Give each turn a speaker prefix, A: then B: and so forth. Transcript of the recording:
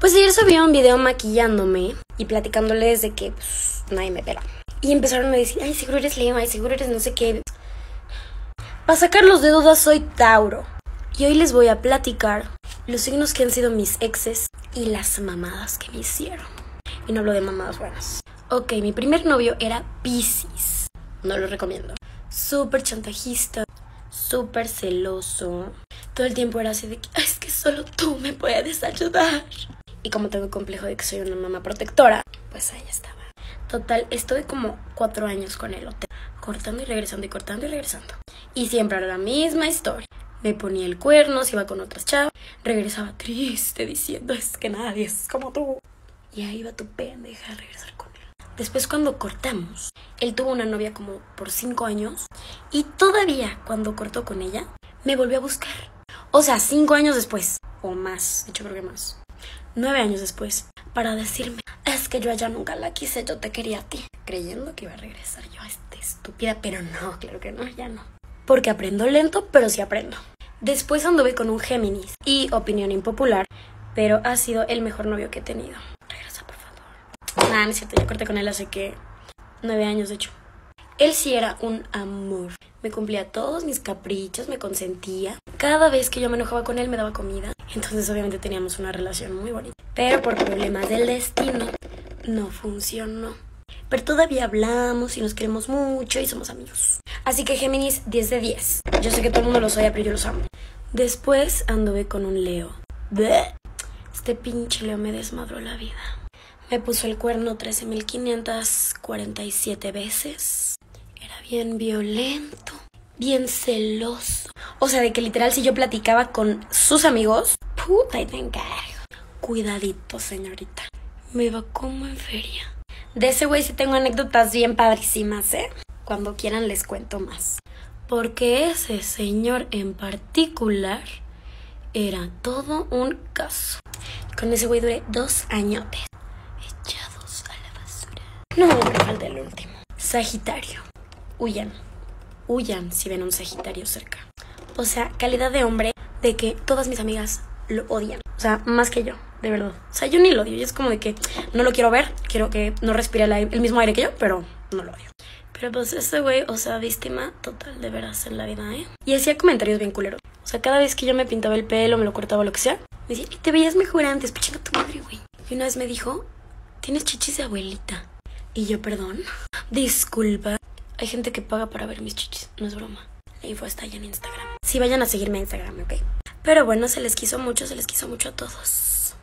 A: Pues ayer subí un video maquillándome y platicándoles de que pues, nadie me pela. Y empezaron a decir, ay, seguro eres Leo, ay, seguro eres no sé qué. Para sacarlos de dudas soy Tauro. Y hoy les voy a platicar los signos que han sido mis exes y las mamadas que me hicieron. Y no hablo de mamadas buenas. Ok, mi primer novio era Pisces. No lo recomiendo. Súper chantajista, súper celoso. Todo el tiempo era así de que, "Ay, es que solo tú me puedes ayudar. Y como tengo complejo de que soy una mamá protectora, pues ahí estaba. Total, estuve como cuatro años con él, cortando y regresando y cortando y regresando. Y siempre era la misma historia. Me ponía el cuerno, se iba con otras chavas, regresaba triste diciendo es que nadie es como tú. Y ahí iba tu pendeja a regresar con él. Después cuando cortamos, él tuvo una novia como por cinco años y todavía cuando cortó con ella, me volvió a buscar. O sea, cinco años después, o más, de hecho creo que más. Nueve años después, para decirme, es que yo allá nunca la quise, yo te quería a ti. Creyendo que iba a regresar yo a esta estúpida, pero no, claro que no, ya no. Porque aprendo lento, pero sí aprendo. Después anduve con un Géminis y opinión impopular, pero ha sido el mejor novio que he tenido. Regresa, por favor. Nah, no es cierto, ya corté con él hace que nueve años, de hecho. Él sí era un amor. Me cumplía todos mis caprichos, me consentía. Cada vez que yo me enojaba con él me daba comida. Entonces obviamente teníamos una relación muy bonita. Pero por problemas del destino no funcionó. Pero todavía hablamos y nos queremos mucho y somos amigos. Así que Géminis 10 de 10. Yo sé que todo el mundo los odia, pero yo los amo. Después anduve con un Leo. Este pinche Leo me desmadró la vida. Me puso el cuerno 13.547 veces. Era bien violento, bien celoso. O sea, de que literal si yo platicaba con sus amigos, puta, y encargo. Cuidadito, señorita. Me iba como en feria. De ese güey sí tengo anécdotas bien padrísimas, ¿eh? Cuando quieran les cuento más. Porque ese señor en particular era todo un caso. Con ese güey duré dos añotes. Echados a la basura. No, me falta el último. Sagitario. Huyan. Huyan si ven un Sagitario cerca. O sea, calidad de hombre de que todas mis amigas lo odian. O sea, más que yo, de verdad. O sea, yo ni lo odio. Y es como de que no lo quiero ver. Quiero que no respire el, mismo aire que yo, pero no lo odio. Pero pues este güey, o sea, víctima total de veras en la vida, ¿eh? Y hacía comentarios bien culeros. O sea, cada vez que yo me pintaba el pelo, me lo cortaba lo que sea, me decía, "Y te veías mejor antes, pichando tu madre, güey. Y una vez me dijo, tienes chichis de abuelita. Y yo, perdón, disculpa. Hay gente que paga para ver mis chichis, no es broma. La info está allá en Instagram. Sí, vayan a seguirme en Instagram, ¿ok? Pero bueno, se les quiso mucho, se les quiso mucho a todos.